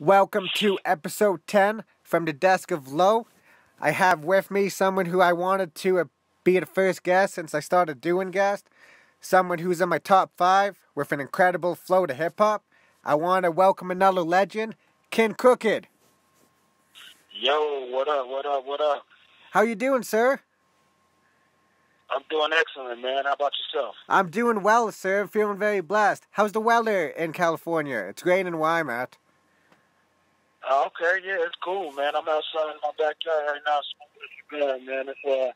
Welcome to episode 10 from the desk of Lo. I have with me someone who I wanted to uh, be the first guest since I started doing guests. Someone who's in my top five with an incredible flow to hip hop. I want to welcome another legend, Kxng Crooked. Yo, what up, what up, what up? How you doing, sir? I'm doing excellent, man. How about yourself? I'm doing well, sir. I'm Feeling very blessed. How's the weather in California? It's raining where I'm at. Okay, yeah, it's cool, man. I'm outside in my backyard right now smoking a cigar, man. It's, uh,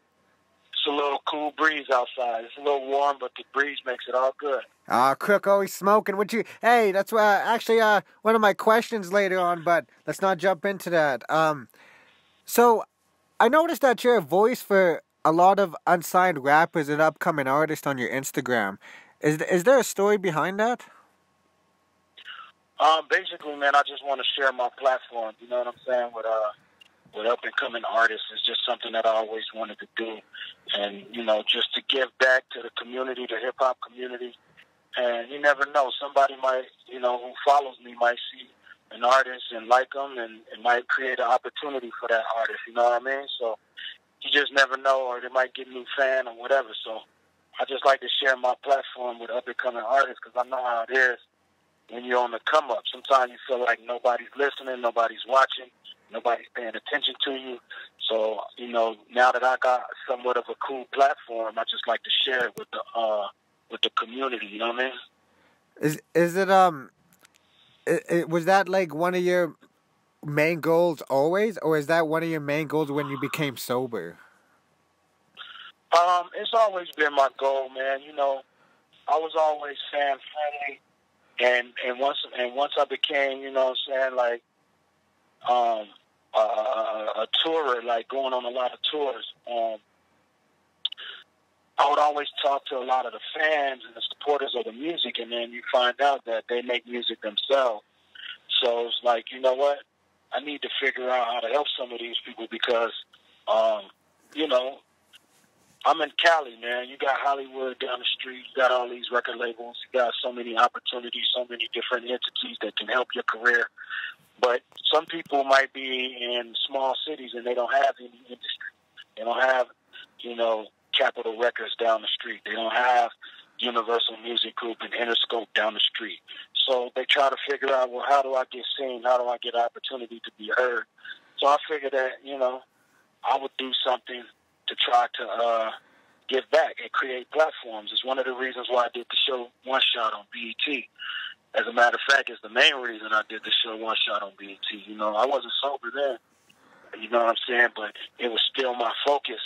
it's a little cool breeze outside. It's a little warm, but the breeze makes it all good. Ah, uh, Crook always smoking. Would you? Hey, that's uh, actually uh, one of my questions later on, but let's not jump into that. Um, so I noticed that you're a voice for a lot of unsigned rappers and upcoming artists on your Instagram. Is is there a story behind that? Um, basically, man, I just want to share my platform. You know what I'm saying? With uh, with up and coming artists, it's just something that I always wanted to do, and you know, just to give back to the community, the hip hop community. And you never know, somebody might, you know, who follows me might see an artist and like them, and it might create an opportunity for that artist. You know what I mean? So you just never know, or they might get a new fan or whatever. So I just like to share my platform with up and coming artists because I know how it is when you're on the come up. Sometimes you feel like nobody's listening, nobody's watching, nobody's paying attention to you. So, you know, now that I got somewhat of a cool platform, I just like to share it with the uh with the community, you know what I mean? Is is it um it, it, was that like one of your main goals always or is that one of your main goals when you became sober? Um, it's always been my goal, man. You know, I was always fan friendly and and once and once I became, you know, what I'm saying like um, a, a, a tourer, like going on a lot of tours, um, I would always talk to a lot of the fans and the supporters of the music, and then you find out that they make music themselves. So it's like, you know what? I need to figure out how to help some of these people because, um, you know, I'm in Cali, man. You got Hollywood down the street. You got all these record labels. You got so many opportunities, so many different entities that can help your career. But some people might be in small cities and they don't have any industry. They don't have, you know, Capitol Records down the street. They don't have Universal Music Group and Interscope down the street. So they try to figure out, well, how do I get seen? How do I get opportunity to be heard? So I figured that, you know, I would do something to try to uh, give back and create platforms. It's one of the reasons why I did the show One Shot on BET. As a matter of fact, it's the main reason I did the show One Shot on BET. You know, I wasn't sober then. You know what I'm saying? But it was still my focus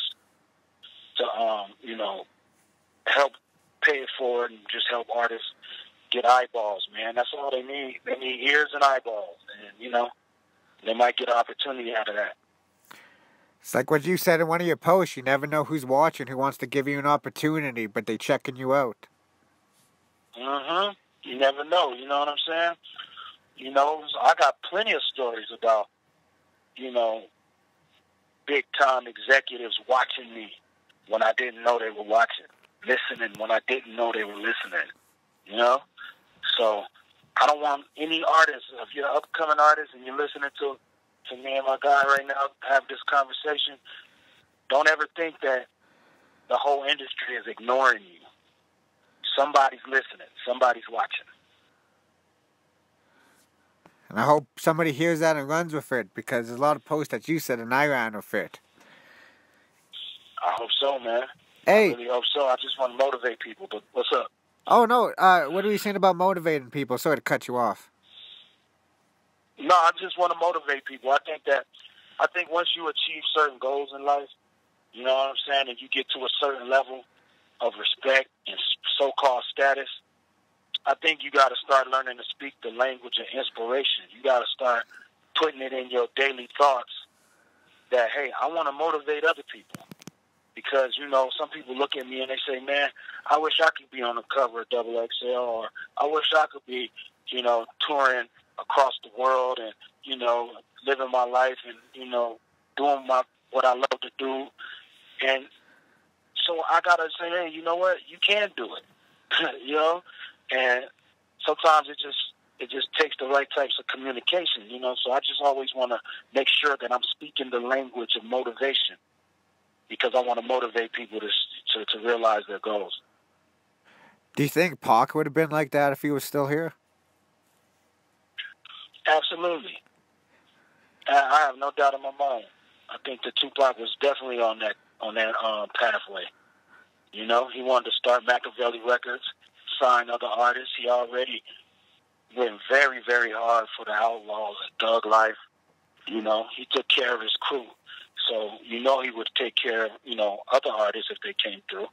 to, um, you know, help pay it forward and just help artists get eyeballs, man. That's all they need. They need ears and eyeballs. And, you know, they might get an opportunity out of that. It's like what you said in one of your posts. You never know who's watching, who wants to give you an opportunity, but they checking you out. Mm-hmm. You never know. You know what I'm saying? You know, I got plenty of stories about, you know, big time executives watching me when I didn't know they were watching, listening when I didn't know they were listening. You know, so I don't want any artists, If you're an upcoming artist and you're listening to to me and my guy right now have this conversation, don't ever think that the whole industry is ignoring you. Somebody's listening. Somebody's watching. And I hope somebody hears that and runs with it because there's a lot of posts that you said and I ran with it. I hope so, man. Hey. I really hope so. I just want to motivate people. But what's up? Oh no! Uh, what are you saying about motivating people? Sorry to cut you off. No, I just want to motivate people. I think that I think once you achieve certain goals in life, you know what I'm saying, and you get to a certain level of respect and so-called status, I think you got to start learning to speak the language of inspiration. You got to start putting it in your daily thoughts that hey, I want to motivate other people because you know some people look at me and they say, "Man, I wish I could be on the cover of Double XL," or "I wish I could be, you know, touring across the world and you know living my life and you know doing my what I love to do, and so I gotta say, hey, you know what? You can do it, you know, and sometimes it just it just takes the right types of communication, you know. So I just always want to make sure that I'm speaking the language of motivation because I want to motivate people to, to to realize their goals. Do you think Pac would have been like that if he was still here? Absolutely. I have no doubt in my mind. I think that Tupac was definitely on that on that um, pathway. You know, he wanted to start Makaveli Records, sign other artists. He already went very, very hard for the Outlawz and Thug Life. You know, he took care of his crew. So you know he would take care of, you know, other artists if they came through.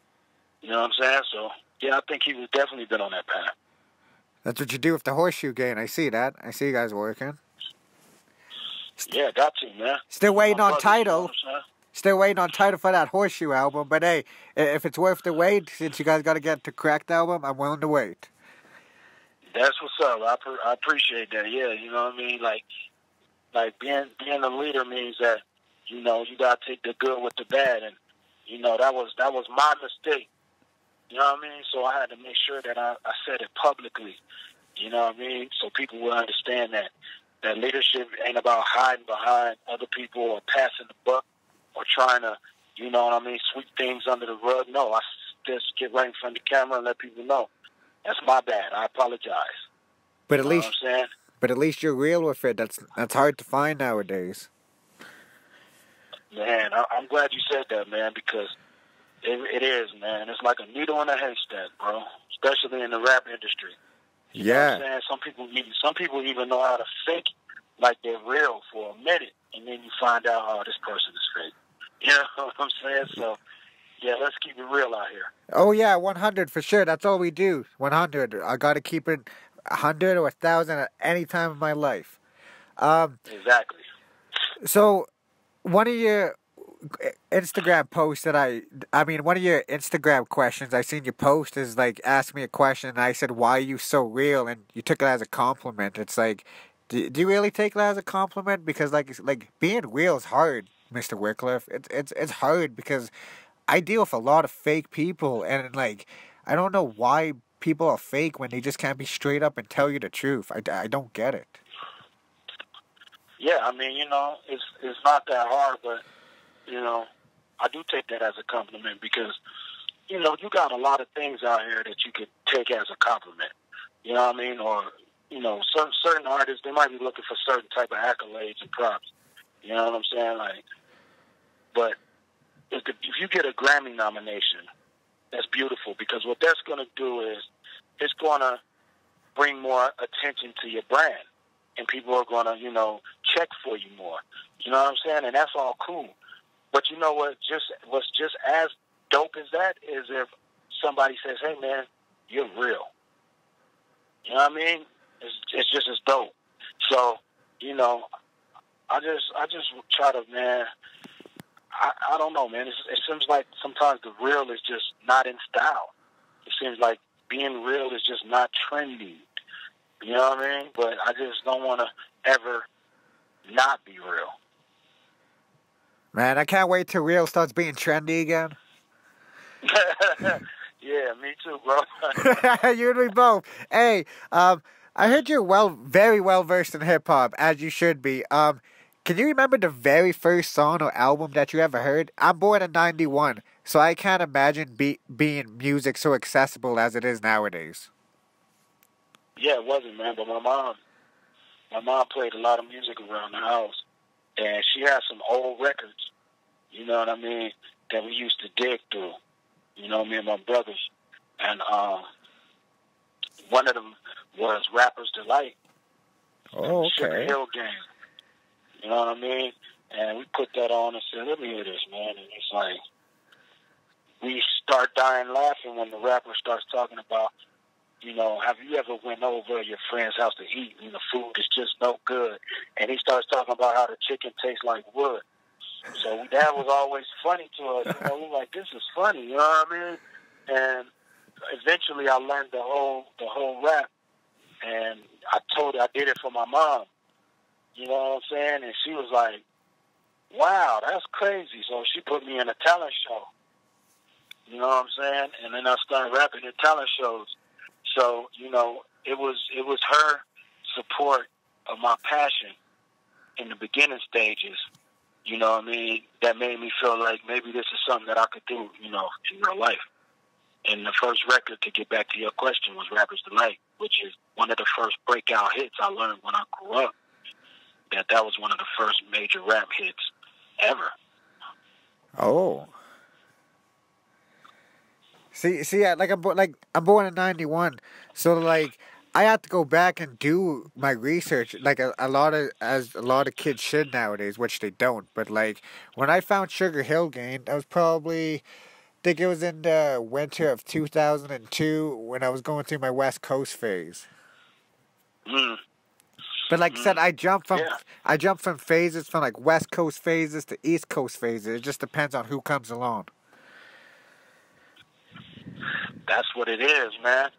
You know what I'm saying? So yeah, I think he was definitely been on that path. That's what you do with the Horseshoe Gang. I see that. I see you guys working. Yeah, got to, man. Still waiting on title. Still waiting on title for that horseshoe album. But hey, if it's worth the wait, since you guys got to get the correct album, I'm willing to wait. That's what's up. I I appreciate that. Yeah, you know what I mean. Like, like being being a leader means that you know you got to take the good with the bad, and you know that was that was my mistake. You know what I mean? So I had to make sure that I, I said it publicly. You know what I mean? So people will understand that that leadership ain't about hiding behind other people or passing the buck or trying to, you know what I mean, sweep things under the rug. No, I just get right in front of the camera and let people know. That's my bad. I apologize. But at you least, but at least you're real with it. That's that's hard to find nowadays. Man, I, am glad you said that, man, because it, it is, man. It's like a needle in a haystack, bro. Especially in the rap industry. You yeah. Some people even some people even know how to fake like they're real for a minute, and then you find out, oh, this person is fake. You know what I'm saying? So, yeah, let's keep it real out here. Oh yeah, 100 for sure. That's all we do. 100. I got to keep it 100 or 1,000 at any time of my life. Um, exactly. So, one of your Instagram post that I, I mean, one of your Instagram questions I seen you post is like, ask me a question, and I said, why are you so real? And you took it as a compliment. It's like, do, do you really take that as a compliment? Because like, like being real is hard, Mister Wickliffe. It's it's it's hard because I deal with a lot of fake people, and like, I don't know why people are fake when they just can't be straight up and tell you the truth. I, I don't get it. Yeah, I mean, you know, it's it's not that hard, but you know, I do take that as a compliment because, you know, you got a lot of things out here that you could take as a compliment. You know what I mean? Or, you know, certain certain artists they might be looking for certain type of accolades and props. You know what I'm saying? Like, but if, the, if you get a Grammy nomination, that's beautiful because what that's going to do is it's going to bring more attention to your brand, and people are going to, you know, check for you more. You know what I'm saying? And that's all cool. But you know what? Just what's just as dope as that is if somebody says, "Hey, man, you're real." You know what I mean? It's, it's just as dope. So, you know, I just I just try to man. I, I don't know, man. It's, it seems like sometimes the real is just not in style. It seems like being real is just not trendy. You know what I mean? But I just don't want to ever not be real. Man, I can't wait till real starts being trendy again. yeah, me too, bro. you and me both. Hey, um, I heard you're well, very well versed in hip hop, as you should be. Um, can you remember the very first song or album that you ever heard? I'm born in '91, so I can't imagine be, being music so accessible as it is nowadays. Yeah, it wasn't, man. But my mom, my mom played a lot of music around the house, and she had some old records, you know what I mean, that we used to dig through, you know, me and my brothers. And um, one of them was Rapper's Delight. Oh, okay. Sugar Hill Gang. You know what I mean? And we put that on and said, let me hear this, man. And it's like, we start dying laughing when the rapper starts talking about you know, have you ever went over your friend's house to eat and the food is just no good? And he starts talking about how the chicken tastes like wood. So that was always funny to us. You know, we're like, this is funny. You know what I mean? And eventually, I learned the whole the whole rap, and I told her I did it for my mom. You know what I'm saying? And she was like, "Wow, that's crazy." So she put me in a talent show. You know what I'm saying? And then I started rapping in talent shows. So you know, it was it was her support of my passion in the beginning stages, you know what I mean, that made me feel like maybe this is something that I could do, you know, in real life. And the first record, to get back to your question, was Rapper's Delight, which is one of the first breakout hits I learned when I grew up. That that was one of the first major rap hits ever. Oh. See, see, I- like I'm like I'm born in '91, so like I have to go back and do my research, like a, a lot of as a lot of kids should nowadays, which they don't. But like when I found Sugar Hill Gang, that was probably, I think it was in the winter of 2002 when I was going through my West Coast phase. Mm. But like I said, I jump from Yeah. I jump from phases from like West Coast phases to East Coast phases. It just depends on who comes along. That's what it is, man.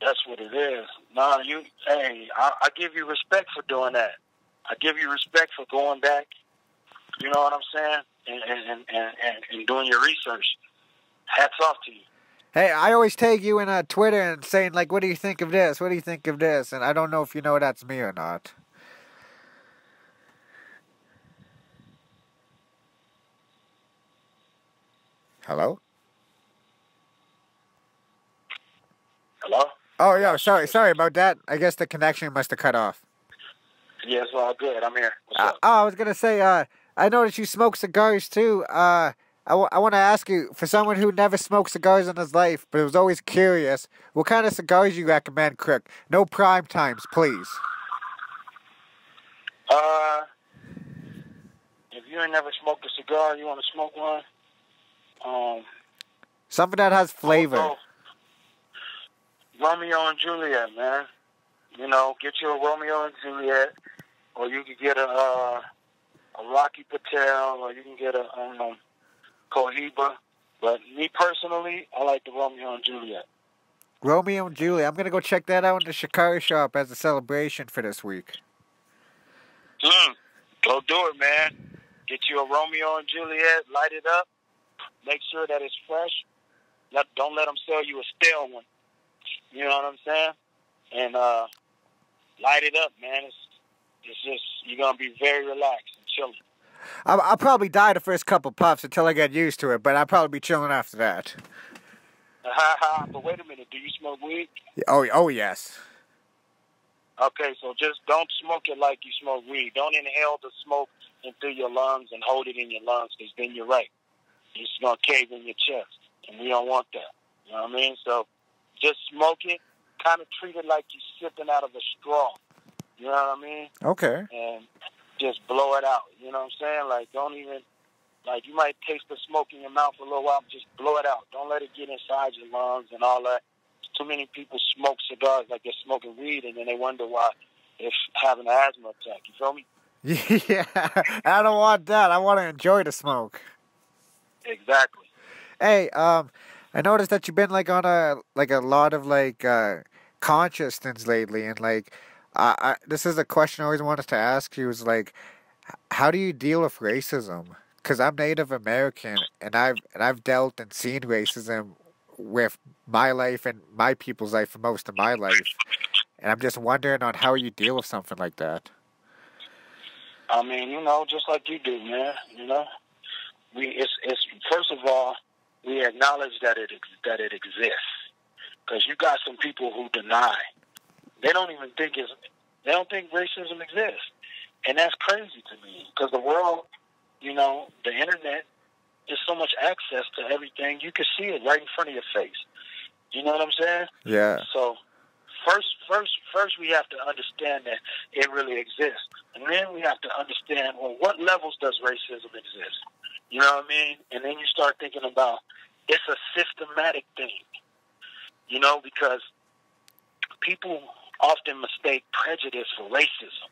That's what it is. Nah, you, hey, I, I give you respect for doing that. I give you respect for going back. You know what I'm saying? And and and, and, and doing your research. Hats off to you. Hey, I always tag you in uh, Twitter and saying like, "What do you think of this? What do you think of this?" And I don't know if you know that's me or not. Hello. Hello? Oh yeah, sorry, sorry about that. I guess the connection must have cut off. Yeah, it's all good. I'm here. Uh, oh, I was gonna say, uh, I noticed you smoke cigars too. Uh, I, w- I want to ask you, for someone who never smoked cigars in his life, but was always curious, what kind of cigars you recommend, Crook? No prime times, please. Uh, if you ain't never smoked a cigar, you want to smoke one? Um, Something that has flavor. Romeo and Juliet, man. You know, get you a Romeo and Juliet, or you can get a uh, a Rocky Patel, or you can get a um, Cohiba. But me personally, I like the Romeo and Juliet. Romeo and Juliet. I'm gonna go check that out in the Shikari shop as a celebration for this week. Mm, go do it, man. Get you a Romeo and Juliet, light it up. Make sure that it's fresh. Let, don't let them sell you a stale one. You know what I'm saying? And uh, light it up, man. It's it's just you're gonna be very relaxed and chilling. I'll, I'll probably die the first couple puffs until I get used to it, but I'll probably be chilling after that. but wait a minute, do you smoke weed? Oh, oh yes. Okay, so just don't smoke it like you smoke weed. Don't inhale the smoke into your lungs and hold it in your lungs, because then you're right. It's gonna cave in your chest, and we don't want that. You know what I mean? So just smoke it. Kind of treat it like you're sipping out of a straw. You know what I mean? Okay. And just blow it out. You know what I'm saying? Like don't even like you might taste the smoke in your mouth for a little while, just blow it out. Don't let it get inside your lungs and all that. Too many people smoke cigars like they're smoking weed, and then they wonder why they're having an asthma attack. You feel me? Yeah, I don't want that. I want to enjoy the smoke. Exactly. Hey, um, I noticed that you've been like on a like a lot of like uh conscious things lately, and like, I, I this is a question I always wanted to ask you is like, how do you deal with racism? Because I'm Native American, and I've and I've dealt and seen racism with my life and my people's life for most of my life, and I'm just wondering on how you deal with something like that. I mean, you know, just like you do, man. You know, we it's it's first of all we acknowledge that it ex- that it exists because you got some people who deny. They don't even think it's they don't think racism exists, and that's crazy to me because the world, you know, the internet is so much access to everything. You can see it right in front of your face. You know what I'm saying? Yeah. So first, first, first, we have to understand that it really exists, and then we have to understand well, what levels does racism exist? You know what I mean? And then you start thinking about it's a systematic thing. You know, because people often mistake prejudice for racism.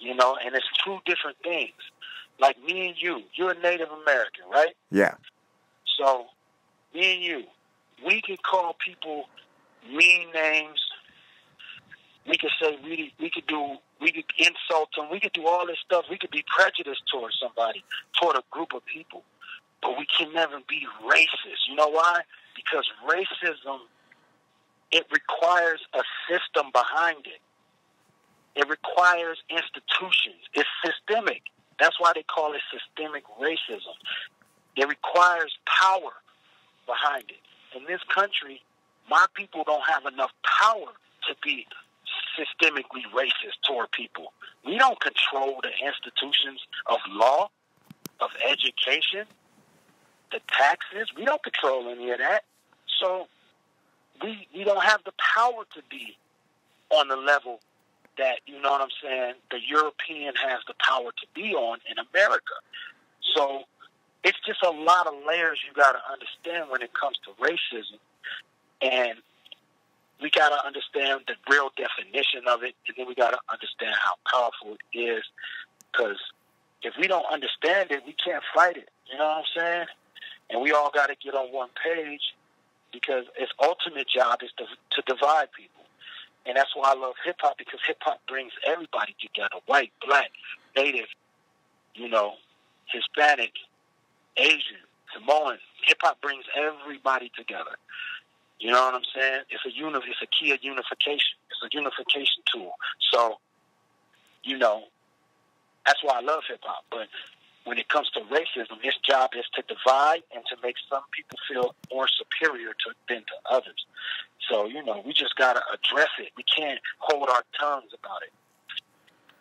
You know, and it's two different things. Like me and you, you're a Native American, right? Yeah. So, me and you, we can call people mean names. We could say we we could do we could insult them. We could do all this stuff. We could be prejudiced towards somebody, toward a group of people, but we can never be racist. You know why? Because racism it requires a system behind it. It requires institutions. It's systemic. That's why they call it systemic racism. It requires power behind it. In this country, my people don't have enough power to be systemically racist toward people. We don't control the institutions of law, of education, the taxes. We don't control any of that. So we we don't have the power to be on the level that you know what I'm saying. The European has the power to be on in America. So it's just a lot of layers you got to understand when it comes to racism, and we got to understand the real definition of it, and then we got to understand how powerful it is. Because if we don't understand it, we can't fight it. You know what I'm saying? And we all got to get on one page because its ultimate job is to, to divide people. And that's why I love hip hop because hip hop brings everybody together white, black, native, you know, Hispanic, Asian, Samoan. Hip hop brings everybody together. You know what I'm saying? It's a uni- it's a key of unification. It's a unification tool. So, you know, that's why I love hip hop. But when it comes to racism, its job is to divide and to make some people feel more superior to than to others. So, you know, we just gotta address it. We can't hold our tongues about it.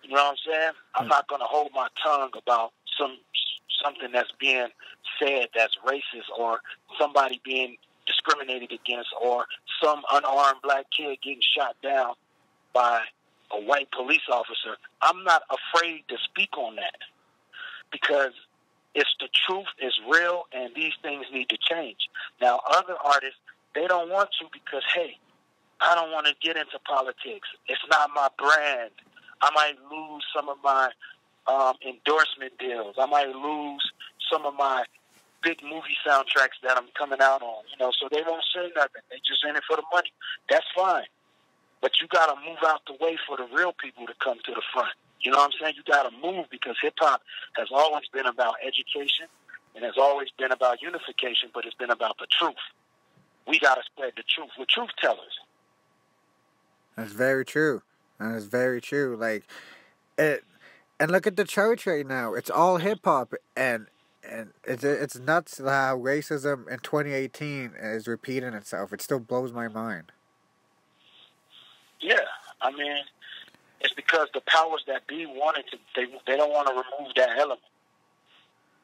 You know what I'm saying? I'm not gonna hold my tongue about some something that's being said that's racist or somebody being discriminated against or some unarmed black kid getting shot down by a white police officer. I'm not afraid to speak on that because it's the truth is real and these things need to change. Now other artists they don't want to because hey, I don't want to get into politics. It's not my brand. I might lose some of my um, endorsement deals. I might lose some of my big movie soundtracks that I'm coming out on. You know, so they won't say nothing. They just in it for the money. That's fine. But you got to move out the way for the real people to come to the front. You know what I'm saying? You got to move because hip hop has always been about education and has always been about unification, but it's been about the truth. We got to spread the truth. We're truth tellers. That's very true. That is very true. Like it, and look at the church right now. It's all hip hop, and and it's it's nuts how racism in 2018 is repeating itself. It still blows my mind. Yeah, I mean, it's because the powers that be wanted to. They they don't want to remove that element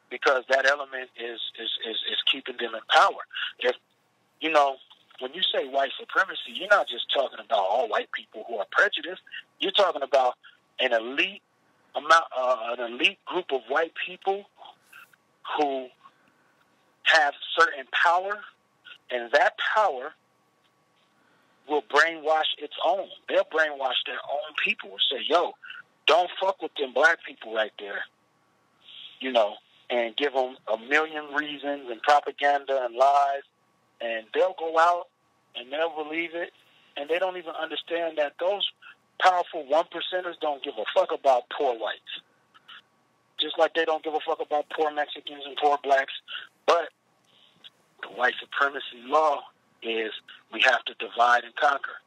because that element is is is, is keeping them in power. If you know, when you say white supremacy, you're not just talking about all white people who are prejudiced. You're talking about an elite amount, uh, an elite group of white people who have certain power, and that power will brainwash its own. They'll brainwash their own people and say, "Yo, don't fuck with them black people right there," you know, and give them a million reasons and propaganda and lies, and they'll go out and they'll believe it, and they don't even understand that those powerful one percenters don't give a fuck about poor whites. Just like they don't give a fuck about poor Mexicans and poor blacks. But the white supremacy law is we have to divide and conquer.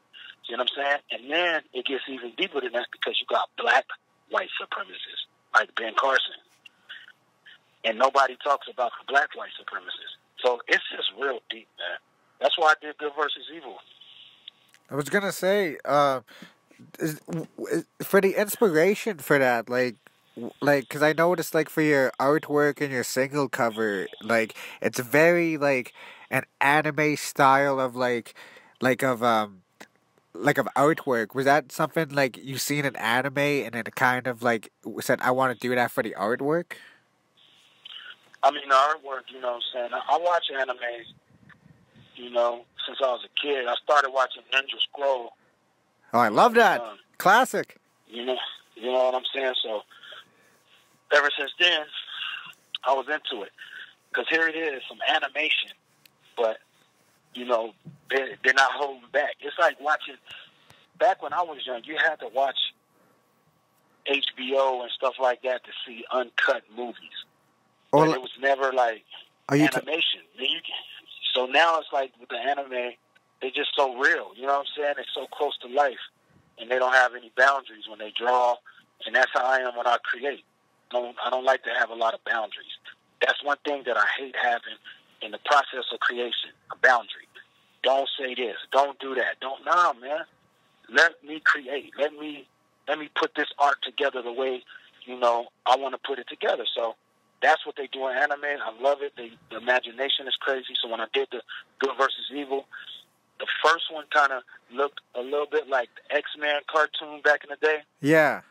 You know what I'm saying? And then it gets even deeper than that because you got black white supremacists like Ben Carson. And nobody talks about the black white supremacists. So it's just real deep, man. That's why I did Good versus Evil. I was gonna say, uh, is, is, for the inspiration for that, like, like, cause I noticed, like, for your artwork and your single cover, like, it's very like an anime style of like, like of um, like of artwork. Was that something like you seen an anime and then kind of like said, I want to do that for the artwork? I mean, the artwork, you know what I'm saying? I, I watch anime, you know, since I was a kid. I started watching Ninja Scroll. Oh, I love that. Um, Classic. You know, you know what I'm saying? So, ever since then, I was into it. Because here it is, some animation, but, you know, they're, they're not holding back. It's like watching, back when I was young, you had to watch HBO and stuff like that to see uncut movies. Or But it was never like? T- animation. You can- so now it's like with the anime, they're just so real. You know what I'm saying? It's so close to life. and they don't have any boundaries when they draw, and that's how I am when I create. I don't, I don't like to have a lot of boundaries. That's one thing that I hate having in the process of creation, a boundary. Don't say this. Don't do that. Don't nah, man. Let me create. Let me let me put this art together the way you know I want to put it together. So that's what they do in anime. I love it. The imagination is crazy. So when I did the Good versus Evil, the first one kind of looked a little bit like the X Men cartoon back in the day. Yeah.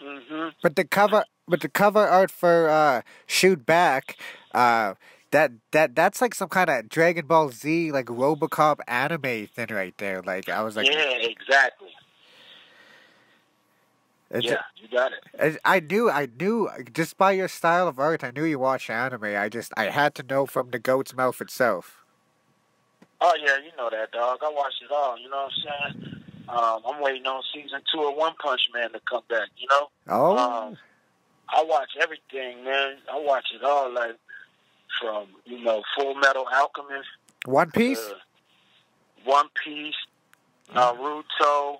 Hmm But the cover, but the cover art for uh, Shoot Back, uh, that that that's like some kind of Dragon Ball Z like RoboCop anime thing right there. Like I was like, yeah, exactly. it's- yeah, you got it. I I knew, I knew, just by your style of art, I knew you watch anime. I just, I had to know from the goat's mouth itself. Oh yeah, you know that dog. I watch it all. You know what I'm saying? Um, I'm waiting on season two of One Punch Man to come back. You know, Oh, um, I watch everything, man. I watch it all, like from you know Full Metal Alchemist, One Piece. One Piece, Naruto.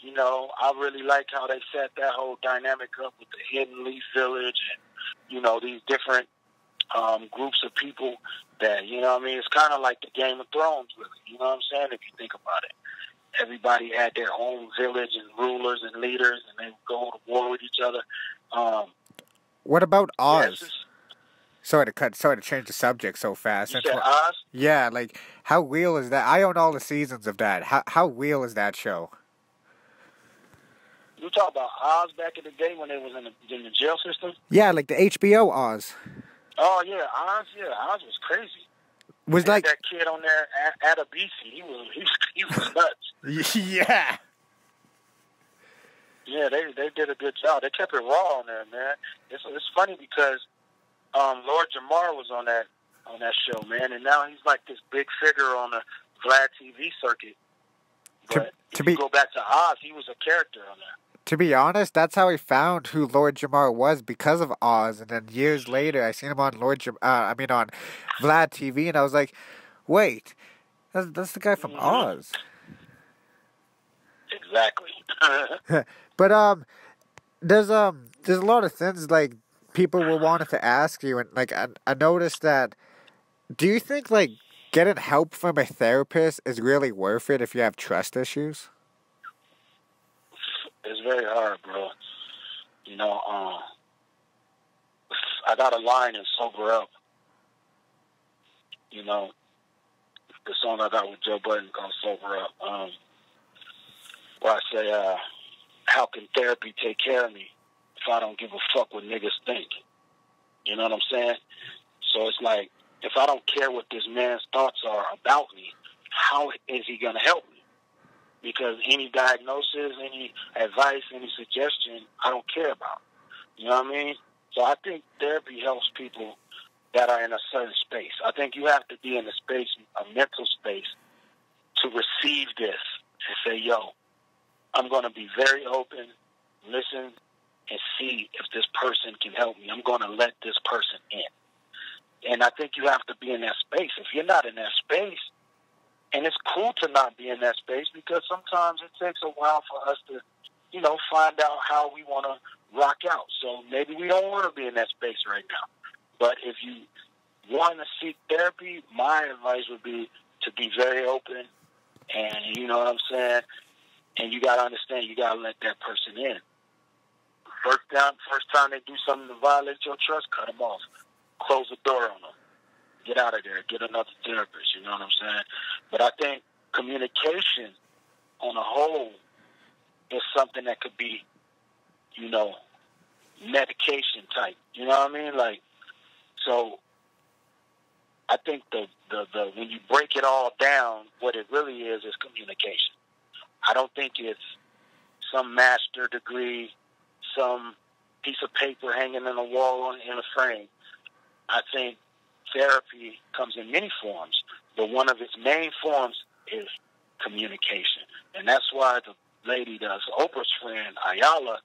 You know, I really like how they set that whole dynamic up with the Hidden Leaf Village and you know these different um, groups of people that you know. what I mean, it's kind of like the Game of Thrones, really. You know what I'm saying? If you think about it, everybody had their own village and rulers and leaders, and they would go to war with each other. Um, What about Oz? just- Sorry to cut. Sorry to change the subject so fast. you said what- Oz? yeah, like how real is that? I own all the seasons of that. How how real is that show? You talk about Oz back in the day when it was in the, in the jail system? Yeah, like the HBO Oz Oh yeah, Oz. Yeah, Oz was crazy. Was like that kid on there, at Adebisi, he was he was, he was nuts. yeah. Yeah, they they did a good job. They kept it raw on there, man. It's it's funny because um, Lord Jamar was on that on that show, man, and now he's like this big figure on the Vlad TV circuit. To- But to if be- you go back to Oz, he was a character on there. To be honest, that's how I found who Lord Jamar was because of Oz, and then years later, I seen him on Lord Jam- uh, I mean on Vlad TV, and I was like, wait, that's that's the guy from Mhm. Oz. Exactly. But um, there's um, there's a lot of things like people will wanting to ask you, and like I, I noticed that. Do you think like getting help from a therapist is really worth it if you have trust issues? It's very hard, bro. You know, um, I got a line in Sober Up. You know, the song I got with Joe Budden called Sober Up. Um, where I say, uh, how can therapy take care of me if I don't give a fuck what niggas think? You know what I'm saying? So it's like, if I don't care what this man's thoughts are about me, how is he going to help me? Because any diagnosis, any advice, any suggestion, I don't care about. You know what I mean? So I think therapy helps people that are in a certain space. I think you have to be in a space, a mental space, to receive this and say, yo, I'm going to be very open, listen, and see if this person can help me. I'm going to let this person in. And I think you have to be in that space. If you're not in that space, and it's cool to not be in that space because sometimes it takes a while for us to, you know, find out how we want to rock out. So maybe we don't want to be in that space right now. But if you want to seek therapy, my advice would be to be very open and you know what I'm saying? And you gotta understand you gotta let that person in. First time first time they do something to violate your trust, cut them off. Close the door on them get out of there, get another therapist, you know what I'm saying? But I think communication on a whole is something that could be, you know, medication type. You know what I mean? Like so I think the, the, the when you break it all down, what it really is is communication. I don't think it's some master degree, some piece of paper hanging in a wall in a frame. I think therapy comes in many forms, but one of its main forms is communication. And that's why the lady does Oprah's friend, Iyanla,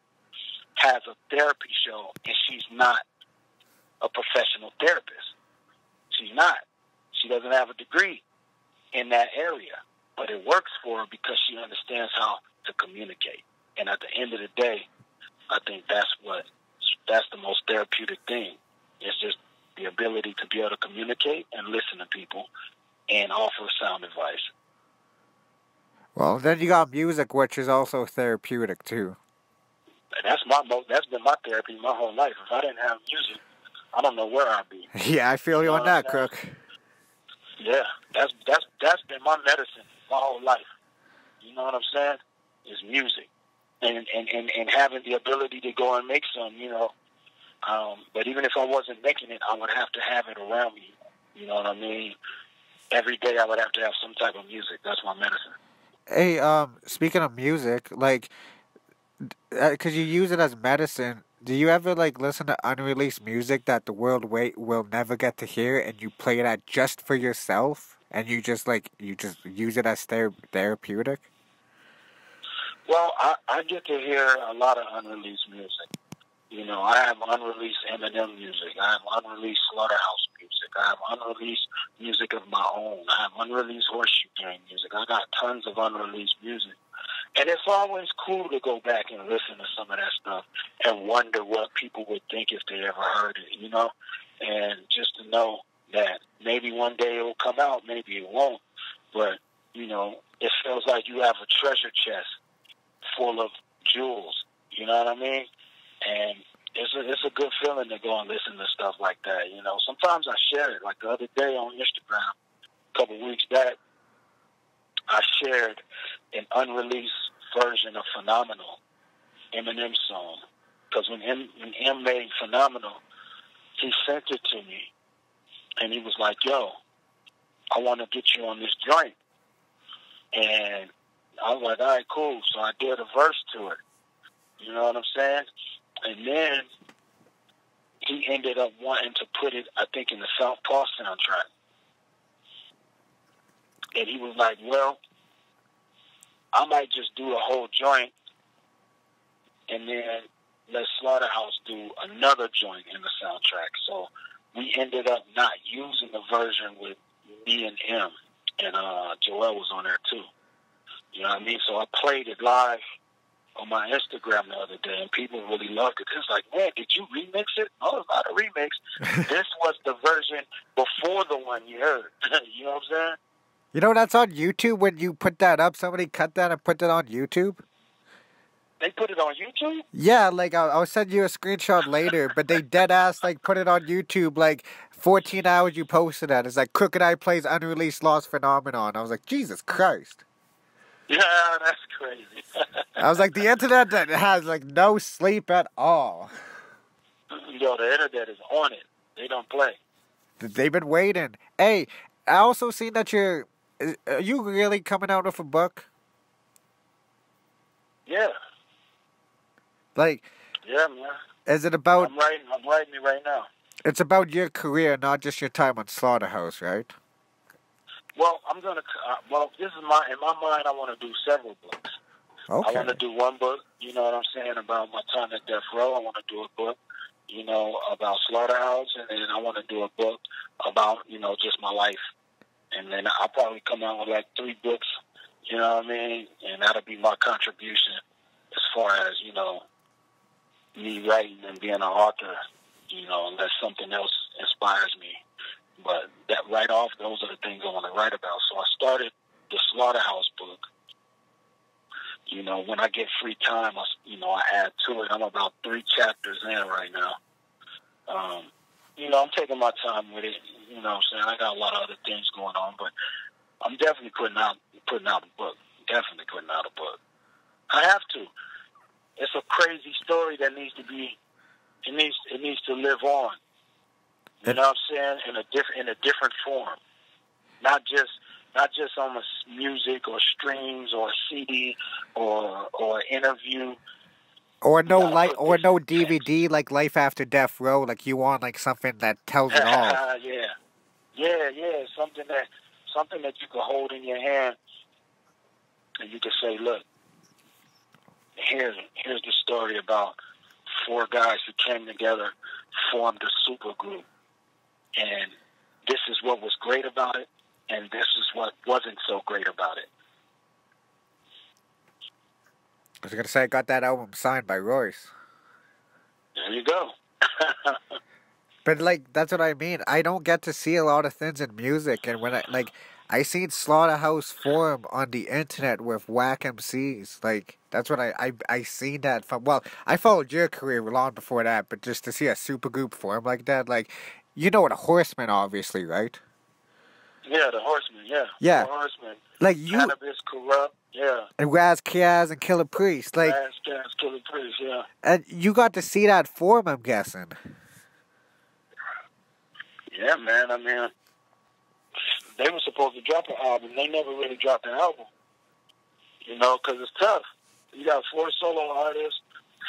has a therapy show, and she's not a professional therapist. She's not. She doesn't have a degree in that area. but it works for her because she understands how to communicate. And at the end of the day, I think that's what that's the most therapeutic thing. It's just the ability to be able to communicate and listen to people and offer sound advice. Well, then you got music, which is also therapeutic too. And that's my. That's been my therapy my whole life. If I didn't have music, I don't know where I'd be. Yeah, I feel you on that, uh, Crook. Yeah, that's that's that's been my medicine my whole life. You know what I'm saying? Is music, and and and and having the ability to go and make some. You know, um, but even if I wasn't making it, I would have to have it around me. You know what I mean? Every day I would have to have some type of music. That's my medicine. Hey, um, speaking of music, like, because you use it as medicine, do you ever like listen to unreleased music that the world wait will never get to hear, and you play that just for yourself, and you just like you just use it as ther- therapeutic? Well, I, I get to hear a lot of unreleased music. You know, I have unreleased Eminem music. I have unreleased Slaughterhouse music. I have unreleased music of my own. I have unreleased Horseshoe Gang music. I got tons of unreleased music. And it's always cool to go back and listen to some of that stuff and wonder what people would think if they ever heard it, you know? And just to know that maybe one day it'll come out, maybe it won't. But, you know, it feels like you have a treasure chest full of jewels. You know what I mean? And it's a it's a good feeling to go and listen to stuff like that. You know, sometimes I share it. Like the other day on Instagram, a couple weeks back, I shared an unreleased version of Phenomenal, Eminem song. Because when M, when M made Phenomenal, he sent it to me, and he was like, "Yo, I want to get you on this joint." And I was like, "All right, cool." So I did a verse to it. You know what I'm saying? And then he ended up wanting to put it, I think, in the Southpaw soundtrack. And he was like, well, I might just do a whole joint and then let Slaughterhouse do another joint in the soundtrack. So we ended up not using the version with me and him. And uh, Joell was on there too. You know what I mean? So I played it live on my Instagram the other day, and people really loved it. It's like, man, did you remix it? Oh, it's not a remix. this was the version before the one you heard. you know what I'm saying? You know that's on YouTube. When you put that up, somebody cut that and put it on YouTube. They put it on YouTube. Yeah, like I'll, I'll send you a screenshot later, but they dead ass like put it on YouTube. Like 14 hours you posted that. It's like Crooked I plays unreleased Lost Phenomenon. I was like, Jesus Christ. Yeah, that's crazy. I was like, the internet that has like no sleep at all. Yo, the internet is on it. They don't play. They've been waiting. Hey, I also seen that you're. Uh, are you really coming out with a book? Yeah. Like. Yeah, man. Is it about? I'm writing. I'm writing it right now. It's about your career, not just your time on Slaughterhouse, right? Well, I'm gonna. Uh, well, this is my in my mind. I want to do several books. Okay. I want to do one book. You know what I'm saying about my time at Death Row. I want to do a book. You know about Slaughterhouse, and then I want to do a book about you know just my life. And then I'll probably come out with like three books. You know what I mean? And that'll be my contribution as far as you know me writing and being an author. You know, unless something else inspires me. But that right off, those are the things I want to write about. So I started the Slaughterhouse book. You know, when I get free time, I, you know, I add to it. I'm about three chapters in right now. Um, you know, I'm taking my time with it. You know what I'm saying? I got a lot of other things going on, but I'm definitely putting out putting out a book. Definitely putting out a book. I have to. It's a crazy story that needs to be it needs it needs to live on. You know what I'm saying? In a different in a different form, not just not just on the music or streams or CD or or interview. Or no like or no DVD like Life After Death Row. Like you want like something that tells it all. yeah, yeah, yeah. Something that something that you can hold in your hand and you can say, look, here's here's the story about four guys who came together, formed a super group and this is what was great about it, and this is what wasn't so great about it. I was gonna say I got that album signed by Royce. There you go. But like that's what I mean. I don't get to see a lot of things in music, and when I like, I seen Slaughterhouse form on the internet with whack MCs. Like that's what I I I seen that from. Well, I followed your career long before that, but just to see a supergroup form like that, like you know what a Horseman, obviously, right? Yeah, the horseman. Yeah. Yeah. The Horsemen. Like you Canibus, Kurupt. Yeah. and Ras Kass and Killah Priest, like, Gas, gas, Killah Priest. Yeah. and you got to see that form. I'm guessing. Yeah, man. I mean, they were supposed to drop an album. They never really dropped an album. You know, because it's tough. You got four solo artists,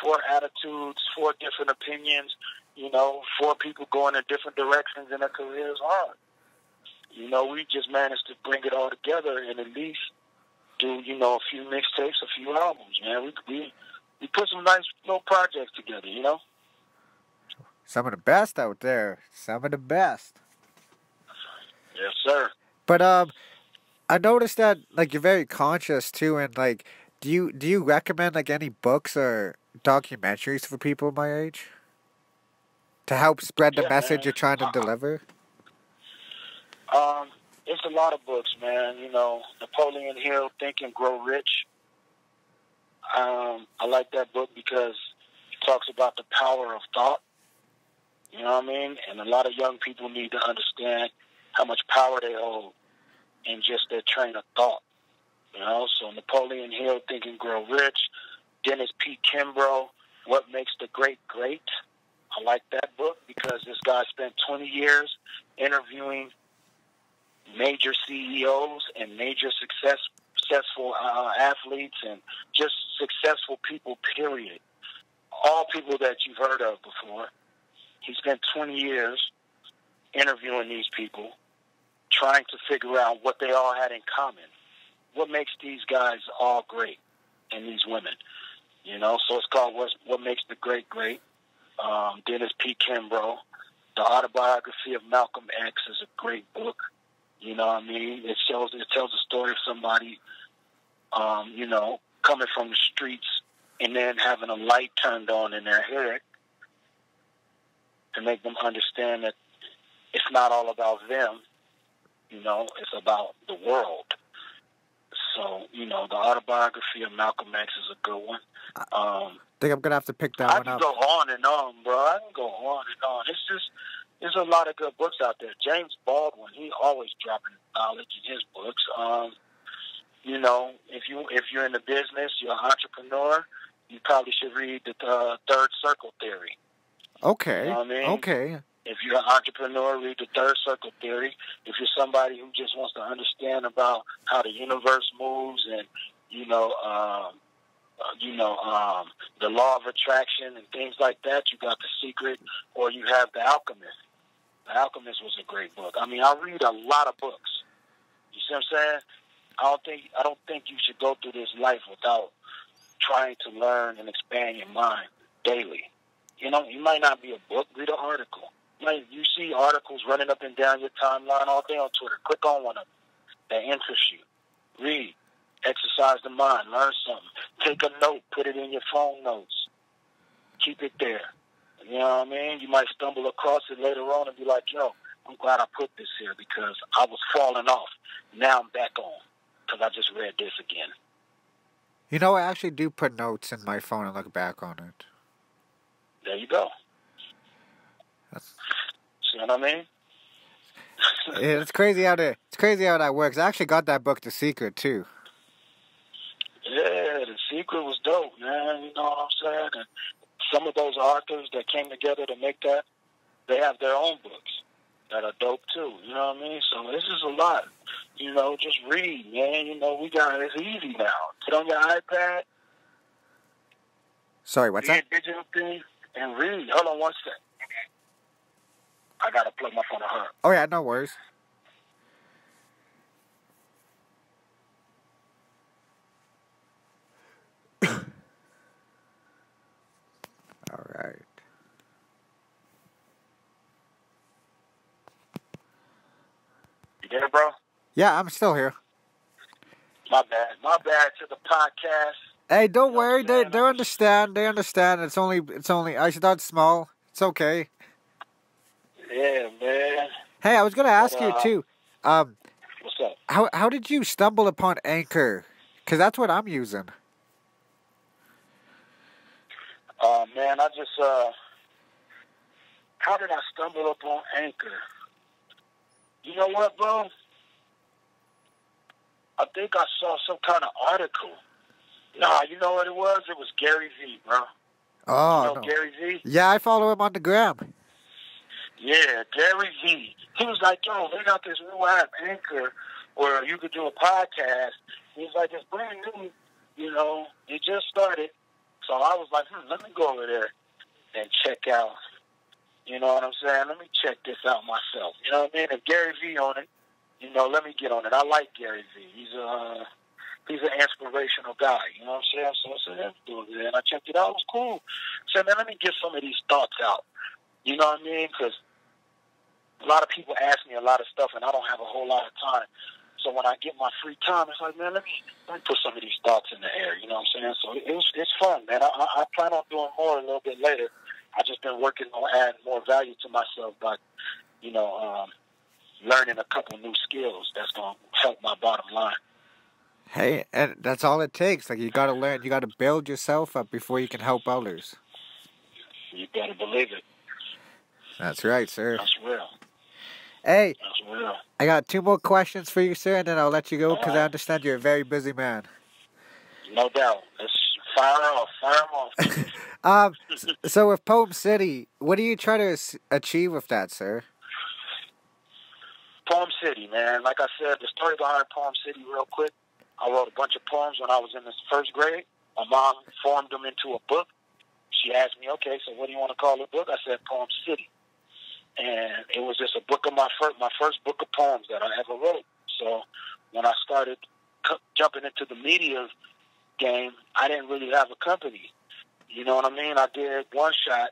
four attitudes, four different opinions. You know, four people going in different directions in their careers. Hard. You know, we just managed to bring it all together and at least do you know a few mixtapes, a few albums. Man, we we we put some nice little projects together. You know. Some of the best out there. Some of the best. Yes, sir. But um, I noticed that like you're very conscious too, and like, do you do you recommend like any books or documentaries for people my age to help spread the Yeah, message man. you're trying to deliver? Um, it's a lot of books, man. You know, Napoleon Hill, Think and Grow Rich. Um, I like that book because it talks about the power of thought. You know what I mean? And a lot of young people need to understand how much power they hold in just their train of thought. You know, so Napoleon Hill, Think and Grow Rich, Dennis P. Kimbro, What Makes the Great Great. I like that book because this guy spent 20 years interviewing major CEOs and major success, successful uh, athletes and just successful people, period. All people that you've heard of before. He spent 20 years interviewing these people, trying to figure out what they all had in common. What makes these guys all great and these women? You know, so it's called What, what Makes the Great Great. Um, Dennis P. Kimbro. The autobiography of Malcolm X is a great book. You know what I mean? It shows it tells the story of somebody, um, you know, coming from the streets and then having a light turned on in their head to make them understand that it's not all about them. You know, it's about the world. So, you know, the autobiography of Malcolm X is a good one. Um, think I'm gonna have to pick that I one can up. go on and on, bro. I can go on and on. It's just there's a lot of good books out there. James Baldwin, he always dropping knowledge in his books. Um, you know, if you if you're in the business, you're an entrepreneur, you probably should read the uh, Third Circle Theory. Okay. You know what I mean? Okay. If you're an entrepreneur, read the Third Circle Theory. If you're somebody who just wants to understand about how the universe moves and you know, um, uh, you know, um, the law of attraction and things like that, you got The Secret, or you have The Alchemist. The Alchemist was a great book. I mean, I read a lot of books. You see what I'm saying? I don't think I don't think you should go through this life without trying to learn and expand your mind daily. You know, you might not be a book, read an article. Like you see articles running up and down your timeline all day on Twitter. Click on one of them that interests you. Read, exercise the mind, learn something. Take a note, put it in your phone notes. Keep it there. You know what I mean? You might stumble across it later on and be like, yo, I'm glad I put this here because I was falling off. Now I'm back on because I just read this again. You know, I actually do put notes in my phone and look back on it. There you go. That's See what I mean? yeah, it's crazy how that it's crazy how that works. I actually got that book, The Secret, too. Yeah, the secret was dope, man. You know what I'm saying? And some of those authors that came together to make that, they have their own books that are dope too. You know what I mean? So this is a lot. You know, just read, man. You know, we got it's easy now. Put on your iPad, Sorry, what's that? digital thing, and read. Hold on one sec. I gotta plug my phone to her. Oh yeah, no worries. All right. You there, bro? Yeah, I'm still here. My bad. My bad to the podcast. Hey, don't worry. They they understand. They understand. It's only it's only. I start small. It's okay. Yeah, man. Hey, I was gonna ask But, you uh, too. Um, What's up? how how did you stumble upon Anchor? Because that's what I'm using. Uh, man, I just, uh, how did I stumble upon Anchor? You know what, bro? I think I saw some kind of article. Nah, you know what it was? It was Gary V, bro. You Oh know no. Gary V? Yeah, I follow him on the gram. Yeah, Gary V. He was like, yo, they got this new app, Anchor, where you could do a podcast. He's like, it's brand new, you know, it just started. So I was like, hmm, let me go over there and check out. You know what I'm saying? Let me check this out myself. You know what I mean? If Gary V on it, you know, let me get on it. I like Gary V. He's uh he's an inspirational guy. You know what I'm saying? So I said, let's do it. And I checked it out. It was cool. I said, man, let me get some of these thoughts out. You know what I mean? Because a lot of people ask me a lot of stuff, and I don't have a whole lot of time. So when I get my free time, it's like, man, let me let me put some of these thoughts in the air. You know what I'm saying? So it was it's fun, man. I, I I plan on doing more a little bit later. I just been working on adding more value to myself by, you know, um, learning a couple new skills that's gonna help my bottom line. Hey, and that's all it takes. Like you gotta learn. You gotta build yourself up before you can help others. You gotta believe it. That's right, sir. That's real. Hey, I got two more questions for you, sir, and then I'll let you go because I understand you're a very busy man. No doubt. Let's fire off. Fire off. Um, so with Poem City, what do you try to achieve with that, sir? Poem City, man. Like I said, the story behind Poem City, real quick. I wrote a bunch of poems when I was in the first grade. My mom formed them into a book. She asked me, "Okay, so what do you want to call the book?" I said, "Poem City," and it was just a book of my first, my first book of poems that I ever wrote. So when I started cu- jumping into the media game, I didn't really have a company. You know what I mean? I did one shot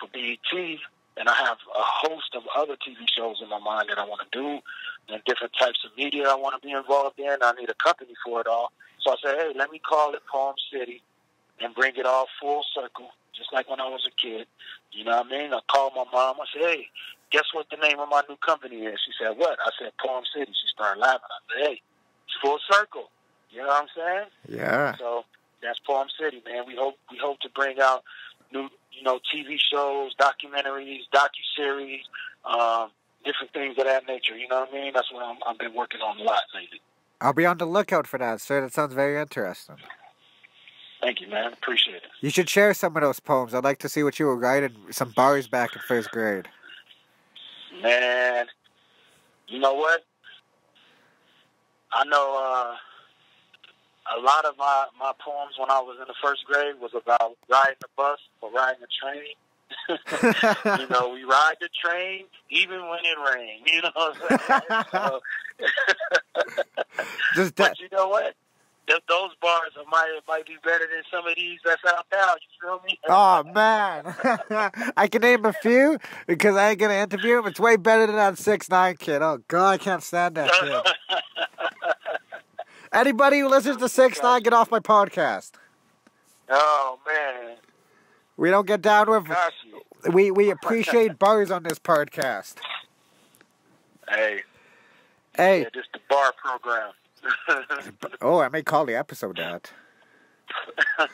for BET, and I have a host of other TV shows in my mind that I want to do, and different types of media I want to be involved in. I need a company for it all. So I said, hey, let me call it Poem City and bring it all full circle, just like when I was a kid. You know what I mean? I called my mom. I said, hey, guess what the name of my new company is? She said, what? I said, Poem City. She started laughing. I said, hey, it's full circle. You know what I'm saying? Yeah. So that's Poem City, man. We hope we hope to bring out new, you know, TV shows, documentaries, docu series, um, different things of that nature. You know what I mean? That's what I'm, I've been working on a lot lately. I'll be on the lookout for that, sir. That sounds very interesting. Thank you, man. Appreciate it. You should share some of those poems. I'd like to see what you were writing some bars back in first grade. Man, you know what? I know uh, a lot of my, my poems when I was in the first grade was about riding the bus or riding the train. you know, we ride the train even when it rains. You know what I'm saying? so, Just that. but you know what? Th- those bars are might might be better than some of these that's out now. You feel me? Oh man, I can name a few because I ain't gonna interview him. It's way better than that six nine kid. Oh god, I can't stand that kid. Anybody who listens to six nine, get off my podcast. oh man, We don't get down with. gosh. We we appreciate bars on this podcast. Hey, Hey, yeah, just the bar program. Oh, I may call the episode that. oh,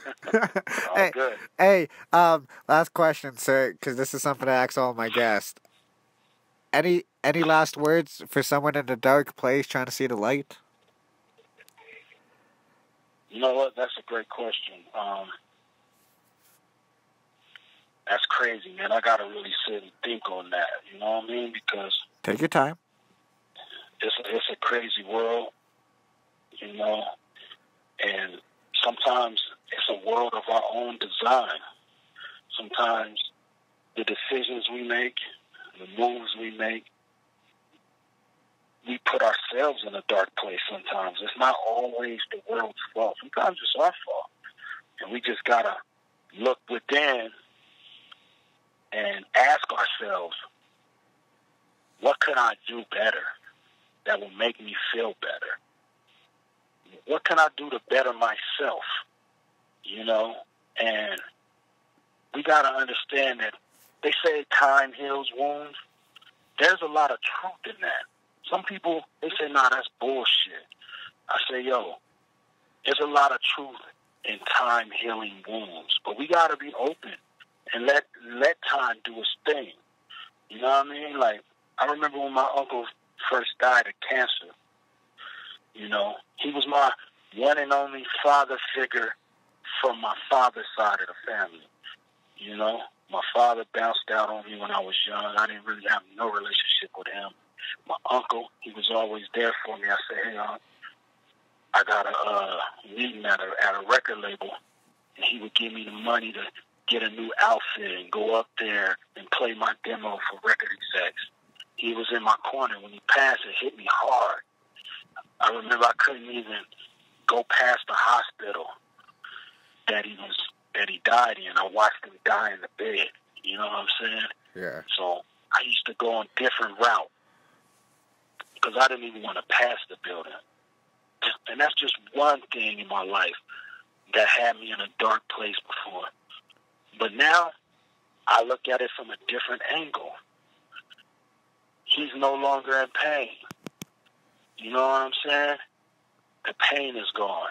hey, good. hey, um, last question, sir, because this is something I ask all my guests. Any any last words for someone in a dark place trying to see the light? You know what? That's a great question. Um, that's crazy, man. I gotta really sit and think on that. You know what I mean? Because Take your time. it's a, it's a crazy world, you know, and sometimes it's a world of our own design. Sometimes the decisions we make, the moves we make, we put ourselves in a dark place sometimes. It's not always the world's fault. Sometimes it's our fault. And we just gotta look within and ask ourselves, what could I do better? that will make me feel better? What can I do to better myself? You know, and we got to understand that they say time heals wounds. There's a lot of truth in that. Some people they say, "Nah, that's bullshit." I say, "Yo, there's a lot of truth in time healing wounds, but we got to be open and let let time do its thing." You know what I mean? Like I remember when my uncle first died of cancer. You know, he was my one and only father figure from my father's side of the family. You know, my father bounced out on me when I was young. I didn't really have no relationship with him. My uncle, he was always there for me. I said, hey, uh, I got a uh, meeting at a, at a record label, and he would give me the money to get a new outfit and go up there and play my demo for record execs. He was in my corner. When he passed, it hit me hard. I remember I couldn't even go past the hospital that he was that he died in. I watched him die in the bed. You know what I'm saying? Yeah. So I used to go on different route because I didn't even want to pass the building. And that's just one thing in my life that had me in a dark place before. But now I look at it from a different angle. He's no longer in pain. You know what I'm saying? The pain is gone.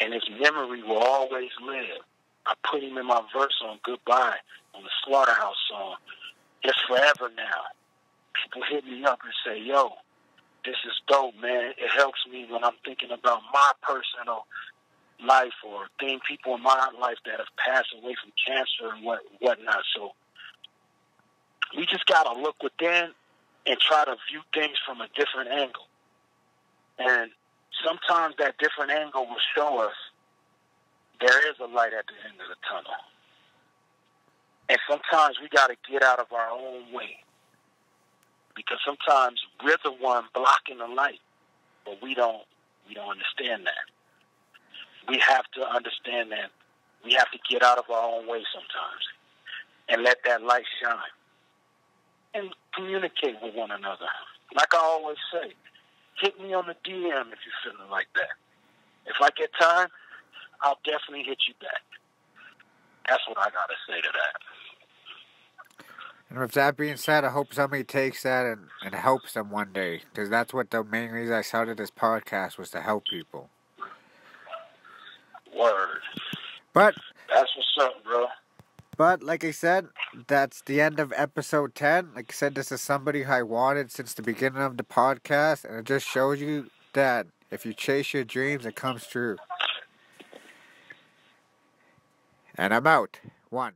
And his memory will always live. I put him in my verse on Goodbye on the Slaughterhouse song. It's forever now. People hit me up and say, yo, this is dope, man. It helps me when I'm thinking about my personal life or thing people in my life that have passed away from cancer and what whatnot. So we just gotta look within and try to view things from a different angle. And sometimes that different angle will show us there is a light at the end of the tunnel. And sometimes we got to get out of our own way. Because sometimes we're the one blocking the light, but we don't we don't understand that. We have to understand that we have to get out of our own way sometimes and let that light shine and communicate with one another. Like I always say, hit me on the DM if you're feeling like that. If I get time, I'll definitely hit you back. That's what I got to say to that. And with that being said, I hope somebody takes that and, and helps them one day. Because that's what the main reason I started this podcast was to help people. Word. But That's what's up, bro. But like I said, that's the end of episode 10. Like I said, this is somebody I wanted since the beginning of the podcast, and it just shows you that if you chase your dreams, it comes true. And I'm out. One.